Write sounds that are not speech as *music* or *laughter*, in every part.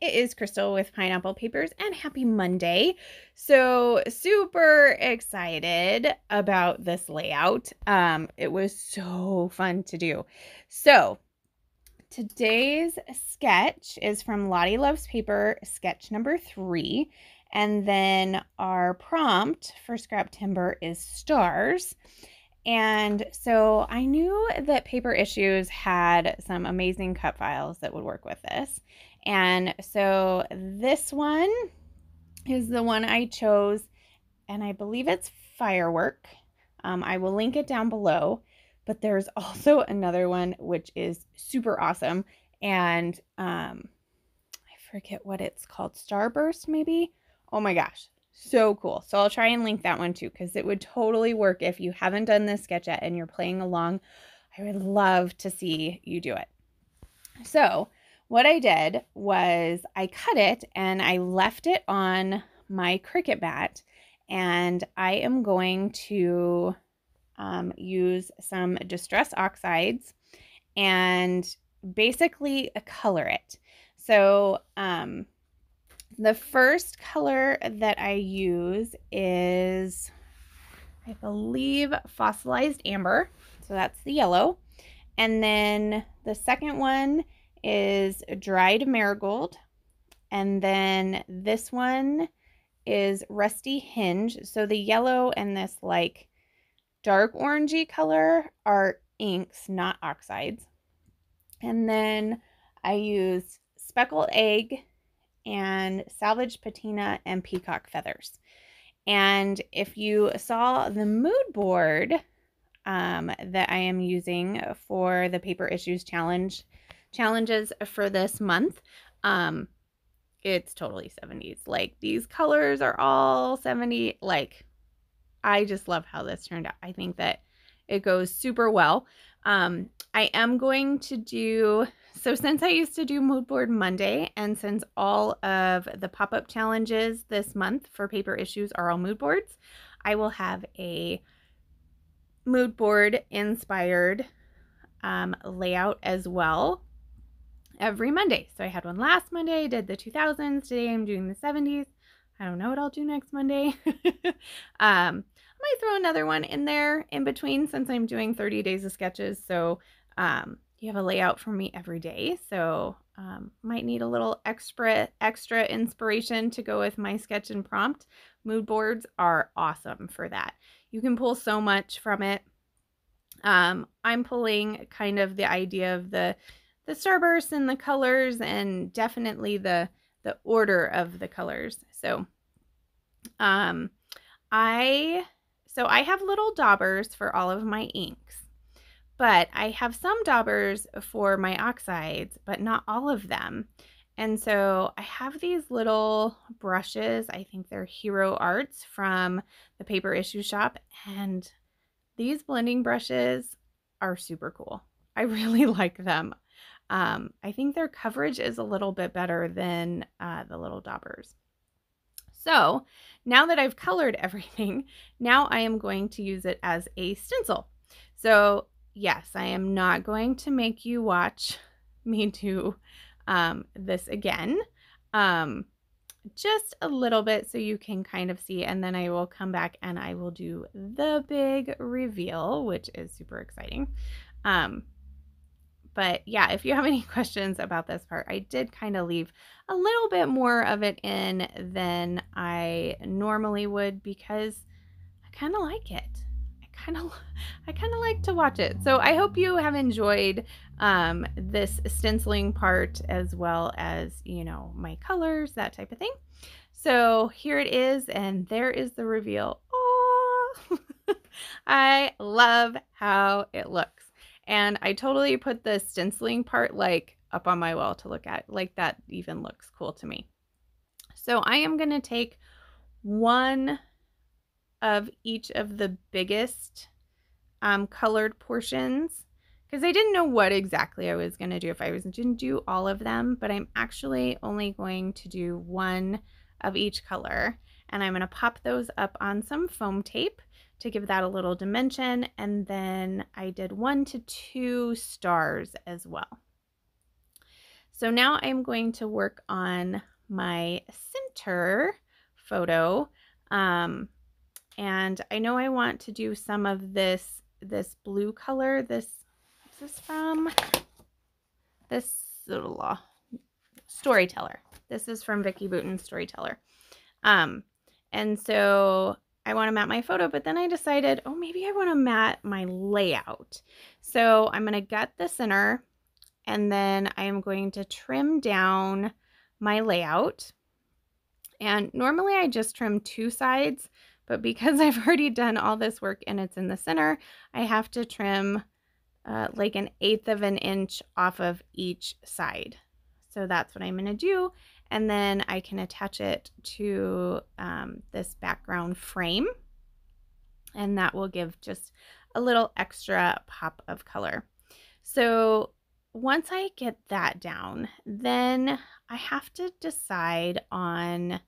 It is Crystal with Pineapple Papers and happy Monday. So, super excited about this layout. Um, it was so fun to do. So, today's sketch is from Lottie Loves Paper, sketch number three. And then our prompt for Scraptember is stars. And so I knew that Paper Issues had some amazing cut files that would work with this. And so this one is the one I chose, and I believe it's Firework. Um, I will link it down below, but there's *laughs* also another one which is super awesome. And um, I forget what it's called, Starburst, maybe? Oh my gosh, so cool. So I'll try and link that one too because it would totally work if you haven't done this sketch yet and you're playing along. I would love to see you do it. So what I did was I cut it and I left it on my Cricut mat and I am going to um, use some Distress Oxides and basically color it. So um, the first color that I use is, I believe, fossilized amber. So that's the yellow. And then the second one is dried marigold. And then this one is rusty hinge. So the yellow and this like dark orangey color are inks, not oxides. And then I use speckled egg and salvage patina and peacock feathers. And if you saw the mood board um, that I am using for the paper issues challenge challenges for this month, um, it's totally 70s. Like these colors are all 70. Like I just love how this turned out. I think that it goes super well. Um, I am going to do so since I used to do mood board Monday and since all of the pop-up challenges this month for paper issues are all mood boards, I will have a mood board inspired um, layout as well every Monday. So I had one last Monday, did the 2000s. Today I'm doing the 70s. I don't know what I'll do next Monday. *laughs* um, I might throw another one in there in between since I'm doing 30 days of sketches. So um, you have a layout for me every day. So um, might need a little extra extra inspiration to go with my sketch and prompt. Mood boards are awesome for that. You can pull so much from it. Um, I'm pulling kind of the idea of the the starburst and the colors and definitely the the order of the colors. So um I so I have little daubers for all of my inks. But I have some daubers for my oxides, but not all of them. And so I have these little brushes. I think they're Hero Arts from the Paper Issue Shop. And these blending brushes are super cool. I *laughs* really like them. Um, I think their coverage is a little bit better than uh, the little daubers. So now that I've colored *laughs* everything, now I am going to use it as a stencil. So yes, I am not going to make you watch *laughs* me do um, this again. Um, just a little bit so you can kind of see and then I will come back and I will do the big reveal which is super exciting um but yeah if you have any *laughs* questions about this part I did kind of leave a little bit more of it in than I normally would because I kind of like it I kind of *laughs* I kind of like to watch it. So I hope you have enjoyed um, this stenciling part as well as, you know, my colors, that type of thing. So here it is, and there is the reveal. Oh, *laughs* I love how it looks. And I totally put the stenciling part like up on my wall to look at. Like that even looks cool to me. So I am going to take one of each of the biggest um, colored portions because I didn't know what exactly I was going to do if I was to do all of them, but I'm actually only going to do one of each color and I'm going to pop those up on some foam tape to give that a little dimension and then I did one to two stars as well. So now I'm going to work on my center photo. Um, and I know I want to do some of this, this blue color. This, is this from? This little Storyteller. This is from Vicki Boutin Storyteller. Um, and so I want to mat my photo, but then I decided, oh, maybe I want to mat my layout. So I'm going to gut the center and then I am going to trim down my layout. And normally I just trim two sides, but because *laughs* I've already done all this work and it's in the center, I have to trim uh, like an eighth of an inch off of each side. So that's what I'm going to do and then I can attach it to um, this background frame and that will give just a little extra pop of color. So once I get that down, then I have to decide on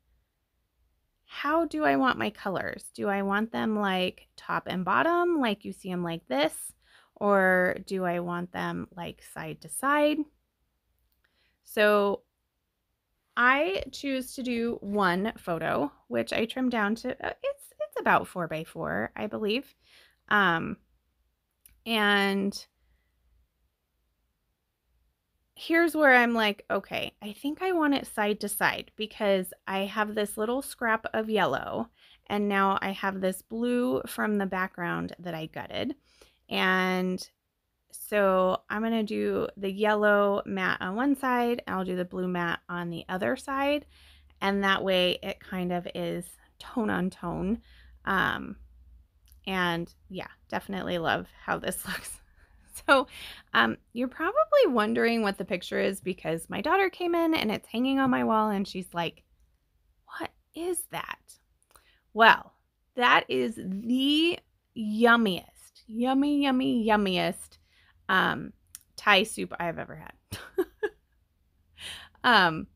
how do I want my colors? Do I want them like top and bottom, like you see them like this? Or do I want them like side to side? So I choose to do one photo, which I trim down to uh, it's it's about four by four, I believe. Um, and here's where I'm like, okay, I think I want it side to side because I have this little scrap of yellow and now I have this blue from the background that I gutted. And so I'm going to do the yellow mat on one side, I'll do the blue mat on the other side. And that way it kind of is tone on tone. Um, and yeah, definitely love how this *laughs* looks. So um, you're probably wondering what the picture is because my daughter came in and it's hanging on my wall and she's like, what is that? Well, that is the yummiest, yummy, yummy, yummiest um, Thai soup I've ever had. *laughs* um,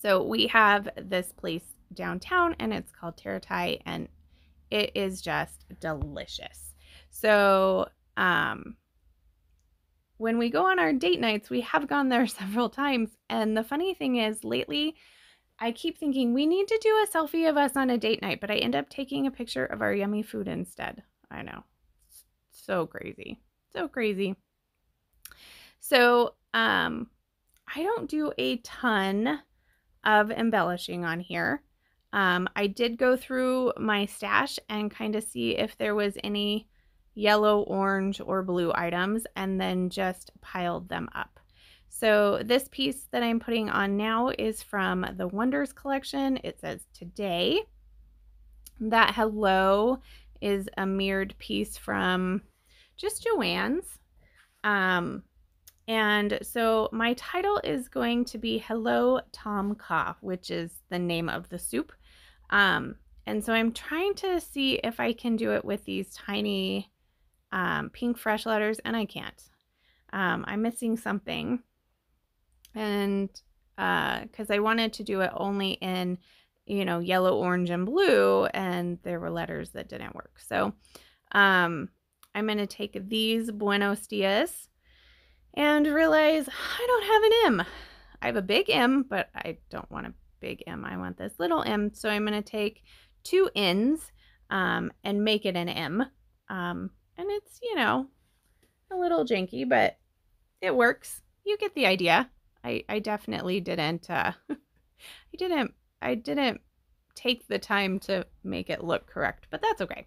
so we have this place downtown and it's called Tara Thai and it is just delicious. So, um, when we go on our date nights, we have gone there *laughs* several times. And the funny thing is, lately, I keep thinking we need to do a selfie of us on a date night, but I end up taking a picture of our yummy food instead. I know. So crazy. So crazy. So, um, I don't do a ton of embellishing on here. Um, I did go through my stash and kind of see if there was any yellow, orange, or blue items and then just piled them up. So this piece that I'm putting on now is from the Wonders collection. It says today. That hello is a mirrored piece from just Joanne's. Um, and so my title is going to be Hello Tom Kha, which is the name of the soup. Um, and so I'm trying to see if I can do it with these tiny um, pink fresh letters, and I can't. Um, I'm missing something. And because uh, I wanted to do it only in, you know, yellow, orange, and blue, and there were letters that didn't work. So um, I'm going to take these Buenos Dias and realize I don't have an M. I have a big M, but I don't want a big M. I want this little M. So I'm going to take two N's um, and make it an M. Um, and it's, you know, a little janky, but it works. You get the idea. I, I definitely didn't, uh, *laughs* I didn't, I didn't take the time to make it look correct, but that's okay.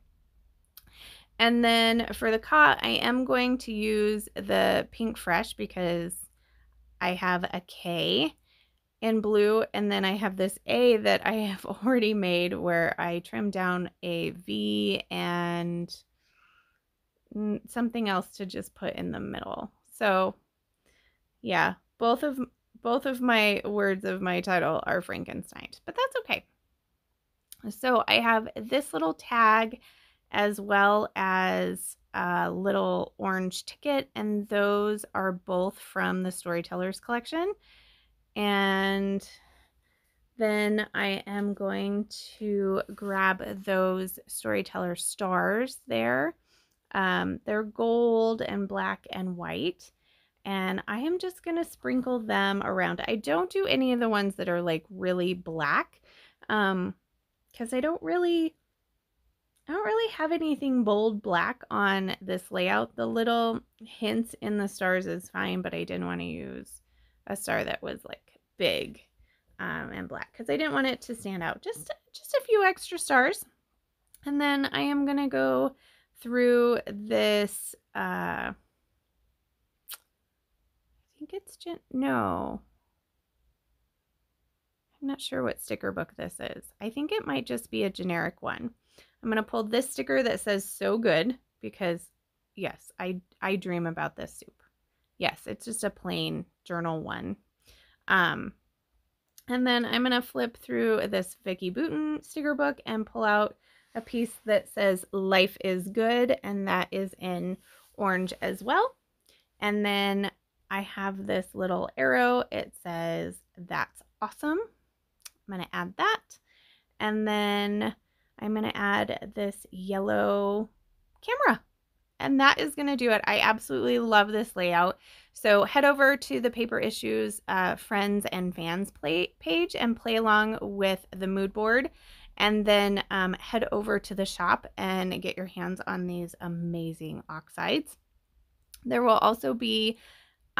And then for the Kha, I am going to use the Pink Fresh because I have a K in blue and then I have this A that I have *laughs* already made where I trimmed down a V and something else to just put in the middle. So yeah, both of both of my words of my title are Frankenstein, but that's okay. So I have this little tag as well as a little orange ticket, and those are both from the Storytellers collection. And then I am going to grab those Storyteller stars there. Um, they're gold and black and white. and I am just going to sprinkle them around. I don't do any of the ones that are like really black um, because I don't really I don't really have anything bold black on this layout. The little hints in the stars is fine, but I didn't want to use a star that was like big um, and black because I didn't want it to stand out. Just, just a few extra stars. And then I am going to go through this, uh, I think it's, gen no, I'm not sure what sticker book this is. I think it might just be a generic one. I'm going to pull this sticker that says so good because yes, I, I dream about this soup. Yes, it's just a plain journal one. Um, and then I'm going to flip through this Vicki Boutin sticker book and pull out a piece that says life is good and that is in orange as well. And then I have this little arrow. It says that's awesome. I'm going to add that. And then I'm going to add this yellow camera. And that is going to do it. I absolutely love this layout. So head over to the Paper Issues uh, Friends and Fans play page and play along with the mood board. And then um, head over to the shop and get your hands on these amazing oxides. There will also be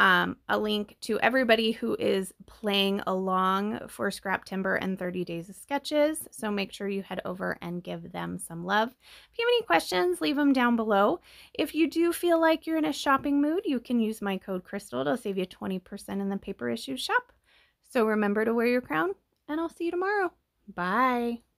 um, a link to everybody who is playing along for Scraptember and 30 Days of Sketches. So make sure you head over and give them some love. If you have any questions, leave them down below. If you do feel like you're in a shopping mood, you can use my code Crystal. to save you 20% in the paper issue shop. So remember to wear your crown, and I'll see you tomorrow. Bye.